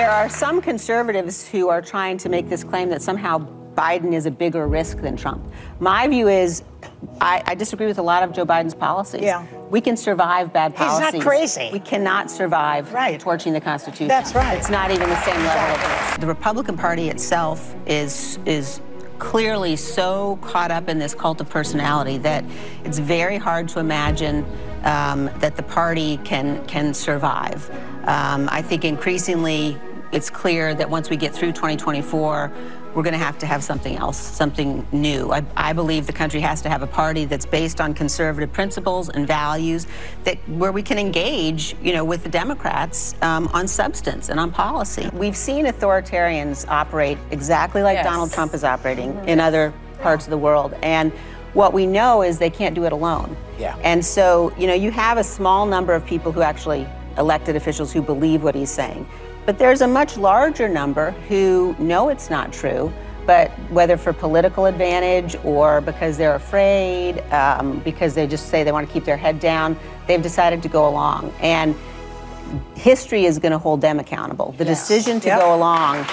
There are some conservatives who are trying to make this claim that somehow Biden is a bigger risk than Trump. My view is I, I, disagree with a lot of Joe Biden's policies. Yeah. We can survive bad policies. He's not crazy. We cannot survive right. torching the Constitution. That's right. It's not even the same level of risk. The Republican Party itself is is clearly so caught up in this cult of personality that it's very hard to imagine um, that the party can can survive. Um, I think increasingly it's clear that once we get through 2024 we're going to have to have something else, something new. I, I, believe the country has to have a party that's based on conservative principles and values, that where we can engage, you know, with the Democrats um, on substance and on policy. We've seen authoritarians operate exactly like yes. Donald Trump is operating mm-hmm. in other parts of the world, and what we know is they can't do it alone. Yeah. And so, you know, you have a small number of people who actually elected officials who believe what he's saying. But there's a much larger number who know it's not true, but whether for political advantage or because they're afraid, um, because they just say they want to keep their head down, they've decided to go along. And history is going to hold them accountable. The decision to yep. go along